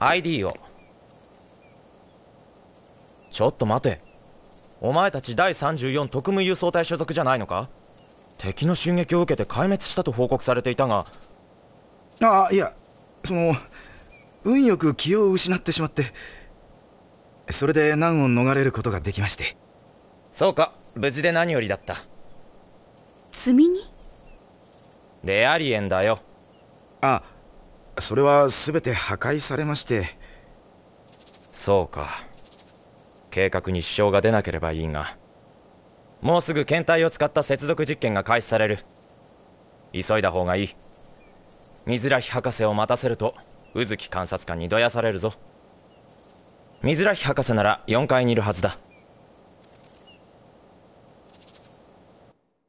ID を。ちょっと待て。お前たち第34特務輸送隊所属じゃないのか？敵の襲撃を受けて壊滅したと報告されていたが。ああいやその運よく気を失ってしまって。それで難を逃れることができまして。そうか。無事で何よりだった。積み荷？レアリエンだよ。あそれは全て破壊されまして。そうか。計画に支障が出なければいいが。もうすぐ検体を使った接続実験が開始される。急いだ方がいい。水良博士を待たせると宇月観察官にどやされるぞ。水良博士なら4階にいるはずだ。